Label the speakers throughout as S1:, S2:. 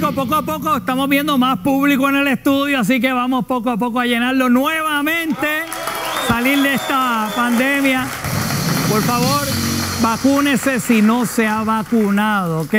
S1: poco a poco estamos viendo más público en el estudio, así que vamos poco a poco a llenarlo nuevamente, salir de esta pandemia. Por favor, vacúnese si no se ha vacunado, ¿ok?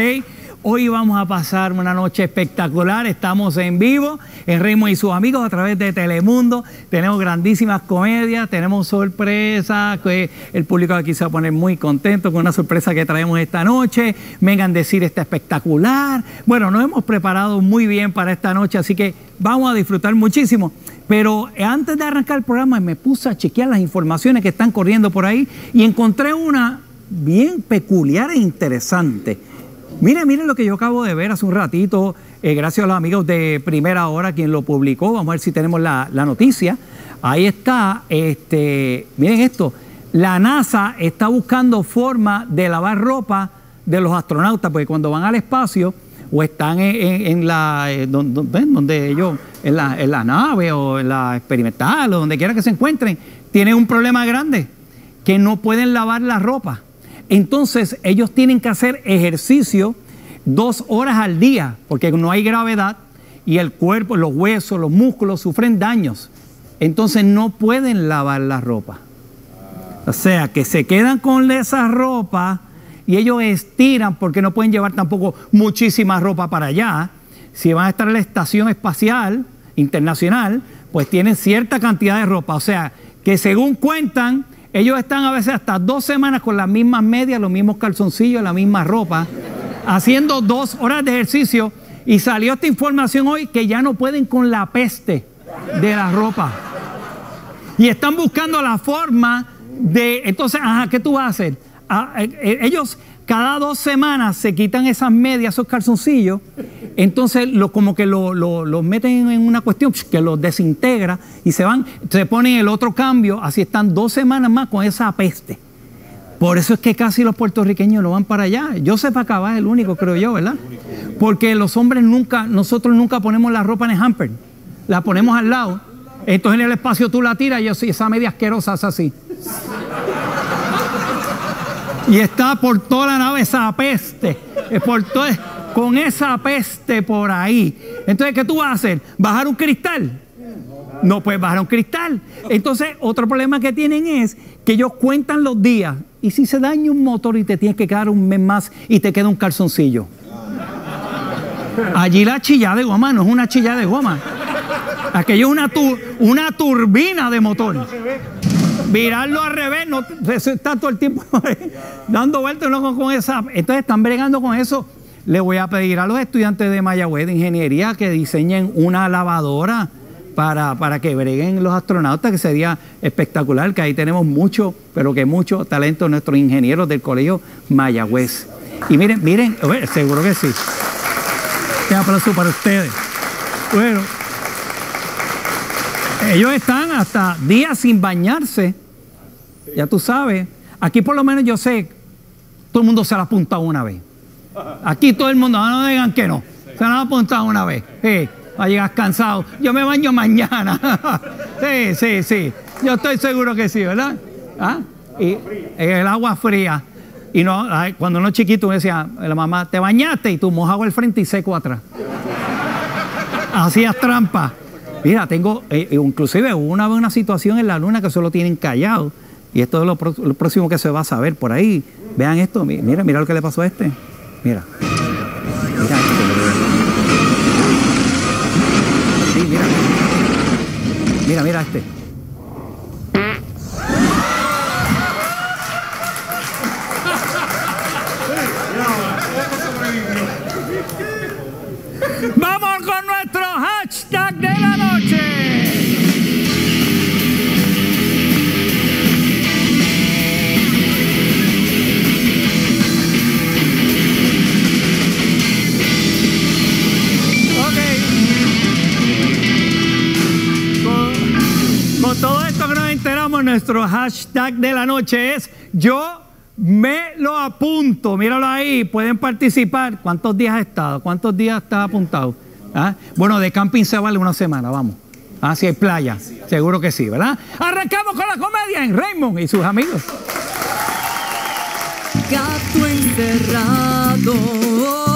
S1: Hoy vamos a pasar una noche espectacular. Estamos en vivo en Raymond y sus amigos a través de Telemundo. Tenemos grandísimas comedias, tenemos sorpresas. Que el público aquí se va a poner muy contento con una sorpresa que traemos esta noche. Vengan a decir está espectacular. Bueno, nos hemos preparado muy bien para esta noche, así que vamos a disfrutar muchísimo. Pero antes de arrancar el programa me puse a chequear las informaciones que están corriendo por ahí y encontré una bien peculiar e interesante. Mire, mire lo que yo acabo de ver hace un ratito, eh, gracias a los amigos de Primera Hora, quien lo publicó. Vamos a ver si tenemos la, noticia. Ahí está, este, miren esto, la NASA está buscando forma de lavar ropa de los astronautas, porque cuando van al espacio o están en, la, eh, donde, donde ellos, en la, en la nave o en la experimental o donde quiera que se encuentren, tienen un problema grande, que no pueden lavar la ropa. Entonces ellos tienen que hacer ejercicio dos horas al día, porque no hay gravedad y el cuerpo, los huesos, los músculos sufren daños. Entonces no pueden lavar la ropa. O sea, que se quedan con esa ropa y ellos estiran porque no pueden llevar tampoco muchísima ropa para allá. Si van a estar en la estación espacial internacional, pues tienen cierta cantidad de ropa. O sea, que según cuentan, ellos están a veces hasta dos semanas con las mismas medias, los mismos calzoncillos, la misma ropa, haciendo dos horas de ejercicio. Y salió esta información hoy que ya no pueden con la peste de la ropa. Y están buscando la forma de... Entonces, ajá, ¿qué tú vas a hacer? Ah, eh, eh, ellos cada dos semanas se quitan esas medias, esos calzoncillos, entonces como que los lo, meten en una cuestión que los desintegra y se van, se ponen el otro cambio, así están dos semanas más con esa peste. Por eso es que casi los puertorriqueños no van para allá. Yo sé para acabar el único, creo yo, ¿verdad? Porque los hombres nunca, nosotros nunca ponemos la ropa en el hamper, la ponemos al lado. Entonces en el espacio tú la tiras y esa media asquerosa es así. Y está por toda la nave esa peste. Con esa peste por ahí. Entonces, ¿qué tú vas a hacer? ¿Bajar un cristal? No puedes bajar un cristal. Entonces, otro problema que tienen es que ellos cuentan los días. Y si se daña un motor y te tienes que quedar un mes más y te queda un calzoncillo. Allí la chilla de goma no es una chilla de goma. Aquello es una, una turbina de motor virarlo al revés, no está todo el tiempo dando vueltas no, con, esa. Entonces están bregando con eso. Le voy a pedir a los estudiantes de Mayagüez de Ingeniería que diseñen una lavadora para, para que breguen los astronautas, que sería espectacular, que ahí tenemos mucho, pero que mucho talento nuestros ingenieros del colegio Mayagüez. Y miren, miren, seguro que sí. Un aplauso para ustedes. Bueno. Ellos están hasta días sin bañarse. Ya tú sabes. Aquí por lo menos yo sé, todo el mundo se la ha apuntado una vez. Aquí todo el mundo, no digan que no. Se la ha apuntado una vez. Sí, va a llegar cansado. Yo me baño mañana. sí, sí, sí. Yo estoy seguro que sí, ¿verdad? ¿Ah? Y el agua fría. Y no, cuando uno chiquito me decía, la mamá, te bañaste y tú mojado el frente y seco atrás. Hacías trampa. Mira, tengo, eh, eh, inclusive una una situación en la luna que solo tienen callado. Y esto es lo, próximo que se va a saber por ahí. Vean esto, mira, mira lo que le pasó a este. Mira. Mira mira. Mira, mira este. Vamos con nuestro nuestro hashtag de la noche es yo me lo apunto, míralo ahí, pueden participar. ¿Cuántos días ha estado? ¿Cuántos días está apuntado? ¿Ah? Bueno, de camping se vale una semana, vamos. Ah, si hay playa, seguro que sí, ¿verdad? Arrancamos con la comedia en Raymond y sus amigos. Gato.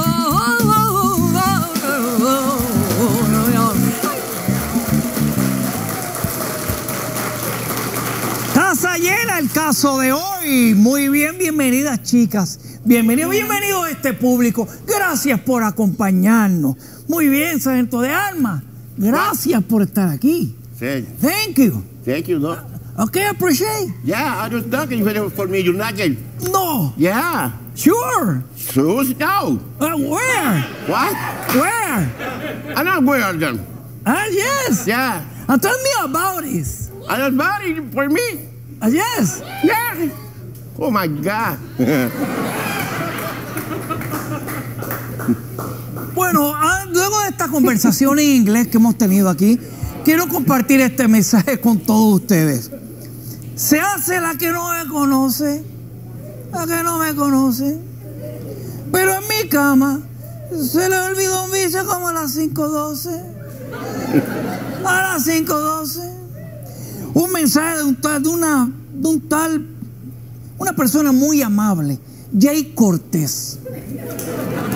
S2: El caso de hoy. Muy bien, bienvenidas chicas. Bienvenido, bienvenido a este público. Gracias por acompañarnos. Muy bien, sargento de armas. Gracias por estar aquí.
S3: Sí.
S2: Thank you.
S3: Thank you, no?
S2: Okay, appreciate.
S3: Yeah, I was knocking for, for me. You knocking?
S2: No,
S3: Yeah.
S2: sure.
S3: Shoes? No.
S2: Uh, where?
S3: What?
S2: Where?
S3: I'm not wearing them.
S2: Ah, yes.
S3: Yeah.
S2: Uh, tell me about this.
S3: I was body for me.
S2: Ah, yes.
S3: Yeah. Oh my God.
S2: Bueno, ah, luego de esta conversación en inglés que hemos tenido aquí, quiero compartir este mensaje con todos ustedes. Se hace la que no me conoce, la que no me conoce. Pero en mi cama se le olvidó un bicho como a las 5.12. A las 5.12. Un mensaje de un tal, de una, de un tal, una persona muy amable, Jay Cortés.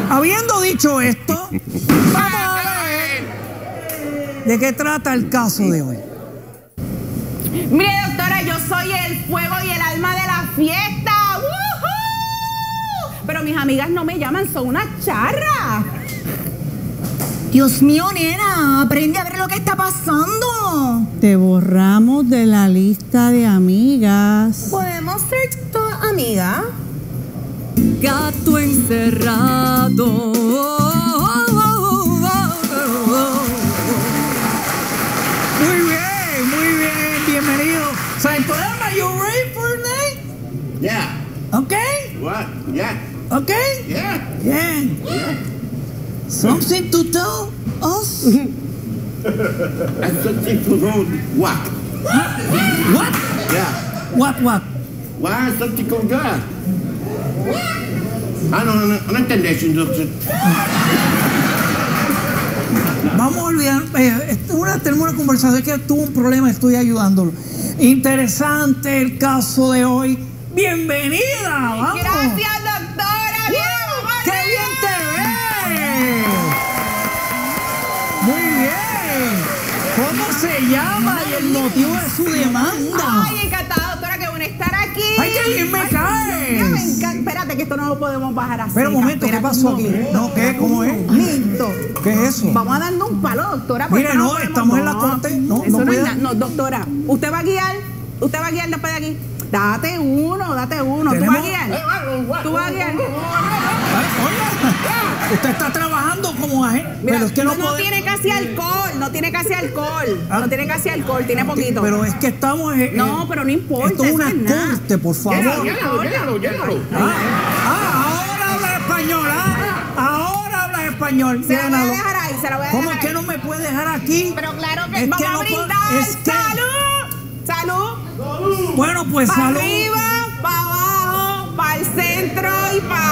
S2: Habiendo dicho esto, vamos a ver de qué trata el caso de hoy.
S4: Mire, doctora, yo soy el fuego y el alma de la fiesta. ¡Woohoo! Pero mis amigas no me llaman, son una charra.
S5: Dios mío, nena, aprende a ver lo que está pasando.
S6: Te borramos de la lista de amigas.
S5: ¿Podemos ser tu amiga?
S6: Gato encerrado.
S2: Muy bien, muy bien, bienvenido. De armas, you ready for tonight?
S3: Yeah.
S2: Okay,
S3: What? Yeah.
S2: okay.
S3: Yeah.
S2: Bien. Something to tell us?
S3: That's something to know what?
S2: What?
S3: Yeah.
S2: What, what?
S3: Why something God? Ah, no, no, no, no entendés, entonces.
S2: Vamos a olvidar, eh, una, tenemos una conversación que tuvo un problema, estoy ayudándolo. Interesante el caso de hoy. Bienvenida, vamos.
S4: Gracias,
S2: se llama y el motivo de su demanda?
S4: Ay, encantada, doctora, qué bueno estar aquí.
S2: ¡Ay, bien me
S4: Ay,
S2: caes!
S4: me encanta. Espérate, que esto no lo podemos bajar así.
S2: Espera un momento, ¿qué pasó aquí? No, ¿qué? ¿Cómo es?
S4: Listo.
S2: ¿Qué es eso?
S4: Vamos a darnos un palo, doctora.
S2: Mire, no, estamos en la corte, no, no
S4: no. No, doctora, usted va a guiar, usted va a guiar después de aquí. Date uno, date uno. ¿Tú vas a guiar? ¿Tú vas a guiar?
S2: Usted está trabajando como agente,
S4: Mira,
S2: pero es que no,
S4: tiene casi alcohol, no tiene casi alcohol.
S2: Ah.
S4: No tiene casi alcohol, tiene poquito.
S2: Pero es que estamos... en-
S4: no, pero no importa.
S2: Esto es una
S4: es
S2: corte, por favor.
S3: Llénalo, llénalo, llénalo.
S2: Ah, ah, ahora habla español, ah, ahora habla español.
S4: Se la voy a dejar ahí, se la voy a
S2: ¿Cómo
S4: dejar
S2: que no me puede dejar aquí?
S4: Pero claro que
S2: Es
S4: vamos
S2: que
S4: a
S2: no puedo-
S4: brindar.
S2: es que-
S4: ¡Salud! ¡Salud!
S2: Bueno, pues
S4: Para
S2: salud.
S4: arriba, para abajo, para el centro y para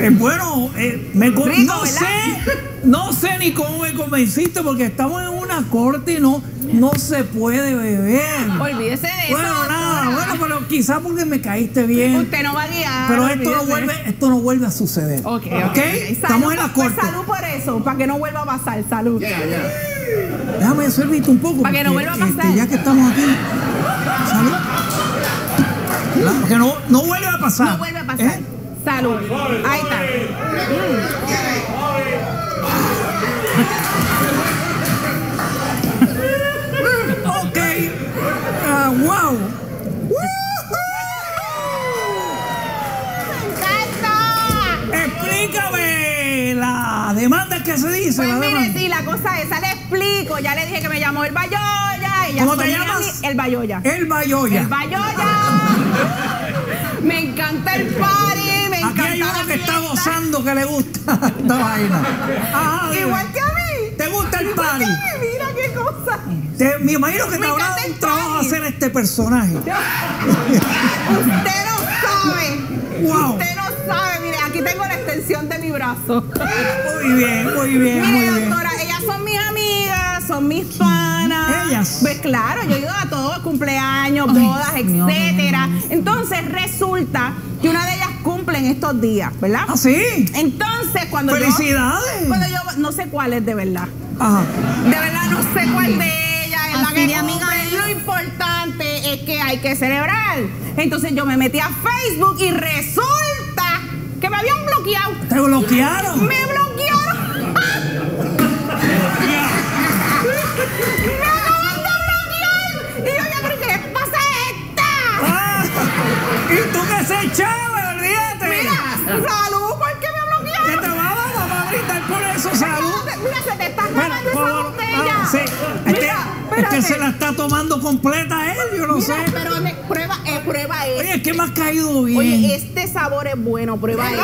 S2: Eh, bueno, eh, me
S4: Rico,
S2: no
S4: ¿verdad?
S2: sé, no sé ni cómo me convenciste porque estamos en una corte y no, no se puede beber.
S4: Olvídese de eso.
S2: Bueno, nada,
S4: doctora.
S2: bueno, pero quizás porque me caíste bien.
S4: Usted no va a guiar.
S2: Pero esto no vuelve, esto no vuelve a suceder.
S4: Ok, ok.
S2: ¿Ok? Estamos en la
S4: Pues
S2: corte.
S4: salud por eso, para que no vuelva a pasar. Salud.
S3: Yeah, yeah.
S2: Déjame servirte un poco.
S4: Para que no vuelva a pasar.
S2: este, ya que estamos aquí. Salud. Que no, no vuelve a pasar.
S4: No vuelve a pasar.
S2: ¿Eh?
S4: Salud. Ahí está.
S2: Ok. Ah, wow.
S4: ¡Encanta!
S2: Explícame la demanda que se dice.
S4: Pues
S2: la
S4: mire,
S2: demanda.
S4: sí, la cosa esa le explico. Ya le dije que me llamó el Bayoya. y ya
S2: ¿Cómo te llamas?
S4: El Bayoya.
S2: El Bayoya.
S4: El Bayoya. me encanta el party,
S2: Aquí hay uno que está gozando que le gusta esta vaina.
S4: Igual que a mí.
S2: ¿Te gusta el party?
S4: Ay, mira qué cosa.
S2: Te- me imagino que te
S4: Me
S2: habrá
S4: encanta
S2: dado
S4: el
S2: un trabajo
S4: party.
S2: hacer este personaje.
S4: Usted no sabe.
S2: Wow.
S4: Usted no sabe. Mire, aquí tengo la extensión de mi brazo.
S2: Muy bien, muy bien, muy
S4: Mire,
S2: bien.
S4: doctora, ellas son mis amigas, son mis panas.
S2: Ellas.
S4: Pues claro, yo he ido a todos, cumpleaños, bodas, etcétera. Entonces resulta que una de ellas en estos días, ¿verdad?
S2: ¿Ah, sí?
S4: Entonces, cuando
S2: ¡Felicidades!
S4: yo. Cuando yo. No sé cuál es de verdad.
S2: Ajá.
S4: De verdad, no sé cuál de ellas es la
S5: Así
S4: que
S5: de amiga.
S4: Lo importante es que hay que celebrar. Entonces, yo me metí a Facebook y resulta que me habían bloqueado.
S2: ¿Te bloquearon?
S4: ¡Me bloquearon! ¡Me acaban de bloquear! Y yo, ya, pero ¿qué les pasa a esta?
S2: Ah, ¿Y tú qué se chave? Olvídate.
S4: Salud, ¿por qué me
S2: Que
S4: bloquearon?
S2: te vamos, vamos a brindar por eso, salud.
S4: Mira, se te está
S2: Bueno,
S4: acabando
S2: por
S4: esa botella.
S2: ah, sí. Es que, es que se la está tomando completa él, yo no
S4: Mira,
S2: sé.
S4: pero prueba, eh, prueba
S2: Oye,
S4: este.
S2: es que me ha caído bien.
S4: Oye, este sabor es bueno, prueba este.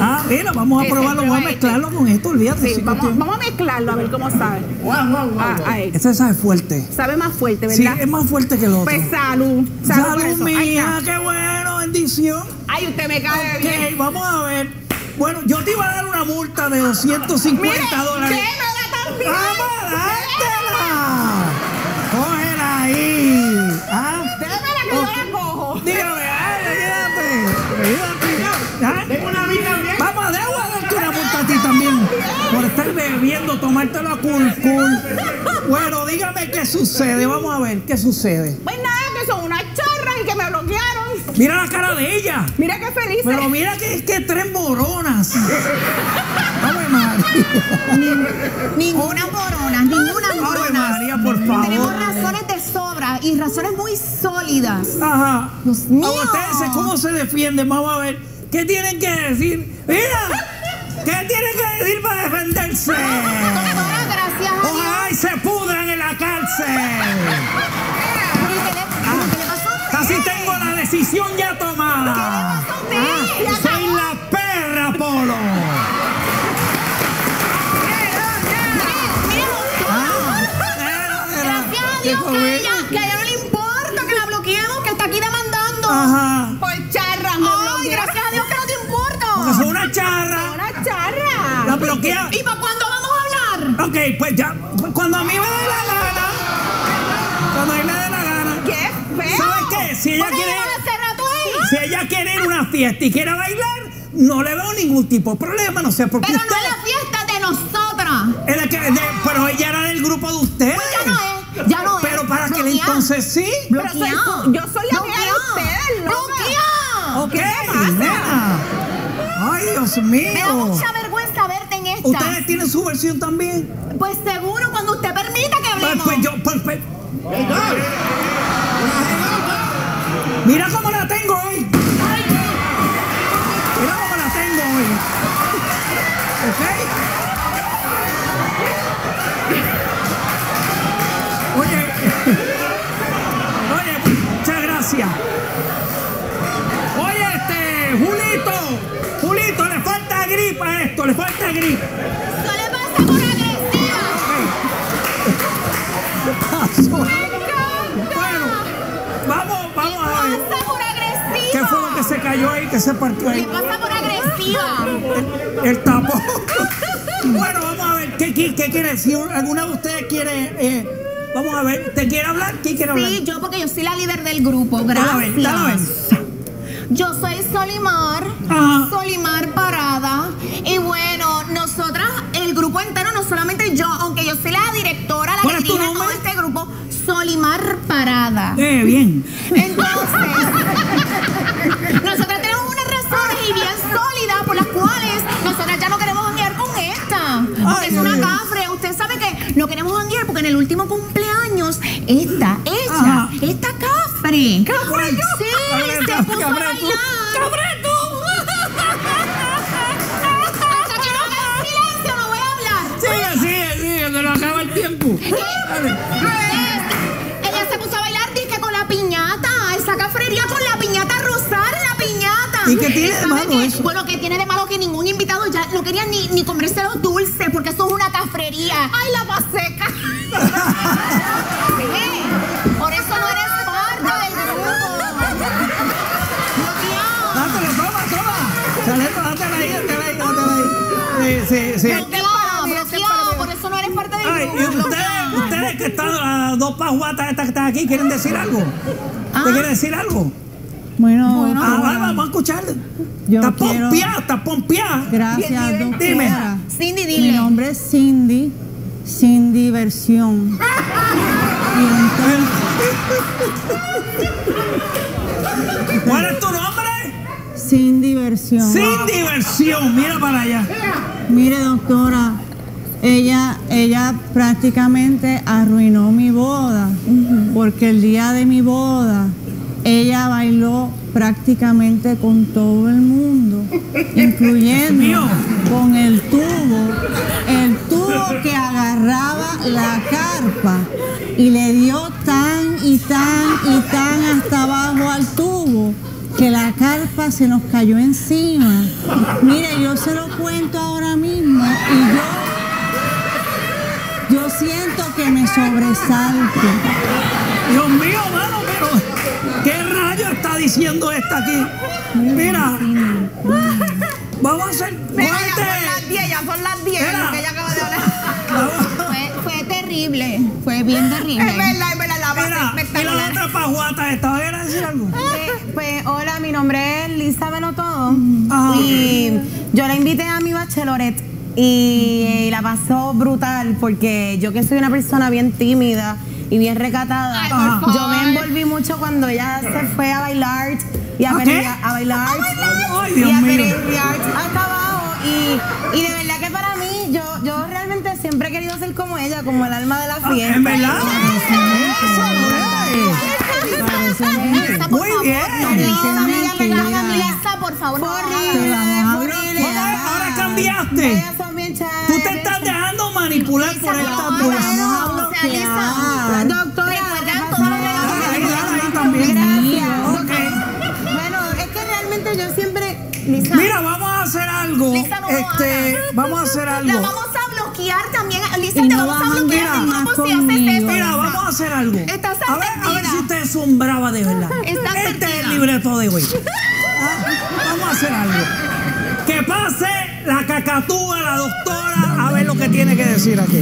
S2: Ah, mira, vamos a
S4: Ese,
S2: probarlo, vamos a
S4: prueba
S2: mezclarlo con esto, olvídate.
S4: Sí,
S2: sí,
S4: vamos, vamos a mezclarlo a ver cómo sabe. Ah, ahí.
S2: Este sabe fuerte.
S4: Sabe más fuerte,
S2: Sí,
S4: ¿verdad?
S2: es más fuerte que el otro.
S4: Pues salud. Salud,
S2: Salud, mía, qué bueno, bendición.
S4: Ay, usted me cae
S2: Ok,
S4: bien.
S2: vamos a ver. Bueno, yo te iba a dar una multa de 250
S4: Mire,
S2: dólares.
S4: démela también.
S2: ¡Vamos a dártela! ¡Cógela ahí! ¿Ah?
S4: Démela que yo la cojo.
S2: Dígame, ay. ¿Ah?
S3: Tengo una amiga bien.
S2: Vamos, debo darte una multa a ti también. Por estar bebiendo, tomártelo a cool, cool. Bueno, dígame qué sucede. Vamos a ver qué sucede.
S4: Pues nada, que son unas chorras y que me bloquearon.
S2: Mira la cara de ella.
S4: Mira qué feliz.
S2: Pero mira que es que tres moronas. Ave María.
S5: Ninguna morona, ninguna
S2: Ave
S5: morona.
S2: María, por
S5: Tenemos
S2: favor.
S5: razones de sobra y razones muy sólidas.
S2: Ajá.
S5: Dios mío.
S2: A ustedes, ¿cómo se defienden? Vamos a ver. ¿Qué tienen que decir? Mira. ¿Qué tienen que decir para defenderse?
S5: Doctora, gracias a Dios.
S2: Ojalá y se pudran en la cárcel. Decisión ya tomada.
S5: ¿Qué le pasó a usted?
S2: Soy la perra, Polo.
S5: Mire,
S2: Ah,
S5: Gracias a Dios que a ella, que a ella no le importa que la bloqueemos, que está aquí demandando.
S2: Ajá.
S4: Por charras me
S5: Ay, gracias a Dios que no te importa.
S2: Porque son una charra.
S4: Una charra.
S2: La bloquea.
S5: ¿Y para cuándo vamos a hablar?
S2: Ok, pues ya. Cuando a mí me dé la gana. Cuando a mí me dé la gana.
S4: Qué feo.
S2: ¿Sabes qué? Si ella quiere. A una fiesta y quiere bailar, no le veo ningún tipo de problema, no sé por qué
S5: Pero no es la fiesta de nosotras.
S2: es la que- de- pero ella era del grupo de ustedes.
S5: Ya no es, ya no es.
S2: Pero para aquel
S5: Bloqueado.
S2: entonces sí.
S4: Pero soy yo soy la amiga de ustedes.
S2: Ok,
S4: ¿Qué te pasa?
S2: nena. Ay, Dios
S5: Me da
S2: mío.
S5: mucha vergüenza verte en esta.
S2: ¿Ustedes tienen su versión también?
S5: Pues seguro cuando usted permita que
S2: Pues,
S5: hablemos.
S2: pues yo, pues, pues. Mira cómo la tengo hoy. Gracias. Oye, este, Julito, Julito, le falta gripa a esto, le falta gripa.
S5: Eso le pasa por agresiva.
S2: Pasó. Bueno, vamos, vamos a ver.
S5: Pasa por agresiva.
S2: ¿Qué fue lo que se cayó ahí, que se partió
S5: Le
S2: ahí?
S5: pasa por agresiva.
S2: El tapón. Bueno, vamos a ver, ¿qué, qué, qué quiere decir? ¿Alguna de ustedes quiere? eh, vamos a ver, ¿te quiere hablar? ¿Quién quiere hablar?
S5: Sí, yo porque yo soy la líder del grupo.
S2: Dale a ver,
S5: Gracias.
S2: dale a ver.
S5: Yo soy Solimar,
S2: Ajá.
S5: Solimar Parada. Y bueno, nosotras, el grupo entero, no solamente yo, aunque yo soy la directora, la
S2: ¿Cuál
S5: que dirige todo este grupo, Solimar Parada.
S2: Eh, bien.
S5: Entonces, no queremos janguear porque en el último cumpleaños, esta, ella, esta cafre.
S2: ¿Cafre?
S5: Sí,
S2: Cabreta,
S5: se puso a
S2: cabreto.
S5: bailar. Que no a
S2: acaba el tiempo. Dale.
S5: Ella se puso a bailar disque con la piñata. Esa cafrería con la piñata rosada, la piñata.
S2: ¿Y qué tiene de
S5: ¿sabe
S2: malo
S5: qué?
S2: eso?
S5: Bueno, que tiene de malo que ningún invitado ya no quería ni, ni comerse los dulces porque eso es una ¡Ay, la paseca! Por eso no eres parte del grupo.
S2: Dátelo, toma, toma. Chaleco, dátela ahí, dátela ahí, dátela ahí. Sí, sí, sí.
S5: Bloqueado. Por eso no eres parte del
S2: Ay,
S5: grupo.
S2: y ustedes, ustedes que están, las dos pajuatas estas que están aquí, ¿quieren decir algo? ¿Te quieren decir algo?
S6: Bueno,
S2: Ah,
S6: doctora,
S2: vamos a escuchar.
S6: Yo
S2: Está
S6: quiero-
S2: pompeada, está pompeada.
S6: gracias,
S2: Dime.
S6: doctora.
S5: Cindy,
S6: Mi
S5: dile.
S6: nombre es Cindy, sin diversión. Y entonces,
S2: ¿Cuál es tu nombre?
S6: sin diversión.
S2: Sin diversión. Mira para allá.
S6: Mire, doctora, ella, ella prácticamente arruinó mi boda, porque el día de mi boda, ella bailó prácticamente con todo el mundo, incluyendo con el tubo, el tubo que agarraba la carpa y le dio tan y tan y tan hasta abajo al tubo que la carpa se nos cayó encima. Mire, yo se lo cuento ahora mismo y yo, yo siento que me sobresalto.
S2: Dios mío, mano, pero ¿qué diciendo esta aquí? Mira, vamos a hacer.
S4: Mira, ya son las 10, ya son las 10,
S2: Espera.
S4: lo que ella acaba de hablar.
S5: Fue, fue terrible. Fue bien terrible.
S4: Es verdad, es verdad, la
S2: Mira, y la otra pajuata esta, ¿va a ir a decir algo?
S7: Eh, pues hola, mi nombre es Lisa Todo
S2: Ajá.
S7: y yo la invité a mi bachelorette y la pasó brutal porque yo que soy una persona bien tímida y bien recatada,
S5: Ay, por favor.
S7: yo me envolví mucho cuando ella se fue a bailar y a,
S2: ¿A qué?
S7: perrear- a bailar
S2: Ay,
S7: y a perrear hasta abajo y, y de verdad que para mí yo, yo realmente siempre he querido ser como ella, como el alma de la
S2: Ah,
S7: fiesta.
S2: ¿En verdad? Muy bien.
S5: Por favor.
S6: a.
S2: Ahora cambiaste. Tú te estás dejando manipular por esta
S5: Lisa.
S7: Doctora.
S2: Ok.
S7: Bueno, es que realmente yo siempre. Lisa,
S2: Mira, vamos a hacer algo.
S5: Lisa, no
S2: Este, vamos a hacer
S5: La
S2: algo.
S5: vamos a bloquear también. Lisa,
S6: Y
S5: te
S6: no
S5: vamos a
S6: a
S5: bloquear
S6: más
S5: si haces esto.
S2: Mira, vamos a hacer algo.
S5: Estás
S2: a ver, a si ustedes son bravas de verdad.
S5: Estás
S2: este es el libreto de hoy. Ah, Vamos a hacer algo. Que pase la cacatúa, la doctora, a ver lo que tiene que decir aquí.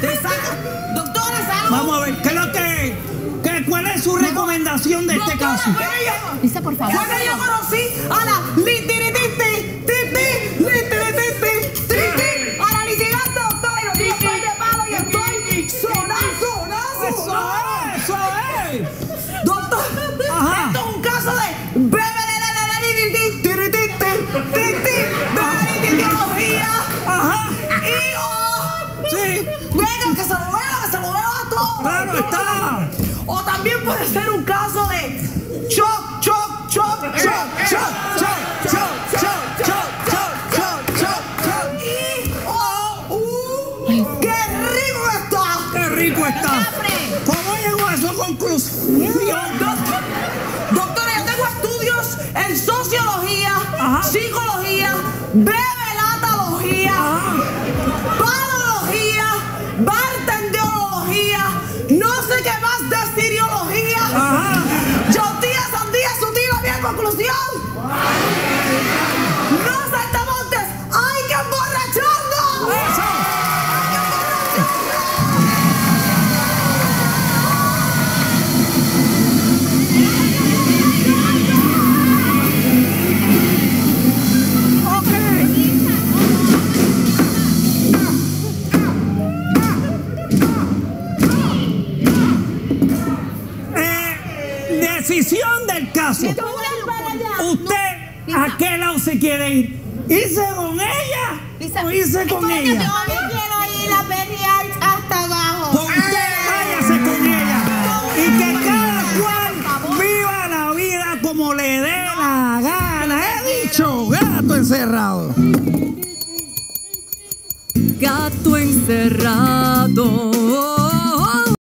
S4: Te saca. Doctora, salud.
S2: Vamos a ver, ¿qué es lo que, qué- ¿cuál es su recomendación de este caso?
S4: Que yo-
S5: Lisa, por favor.
S4: Fue que yo conocí a la puede ser un caso de choc, choc, choc, choc, choc, choc, choc, choc, choc, choc, choc. Y oh, uh, rico está.
S2: Rico está. ¿Cómo llegó a esa conclusión? Del caso. ¿Usted a qué lado se quiere ir? ¿Irse con ella
S5: Lisa,
S2: o irse con ella?
S7: Yo me quiero ir a perrear hasta abajo.
S2: Pues usted váyase con ella. Y que cada cual viva la vida como le dé la gana. He dicho, gato encerrado.
S8: Gato encerrado.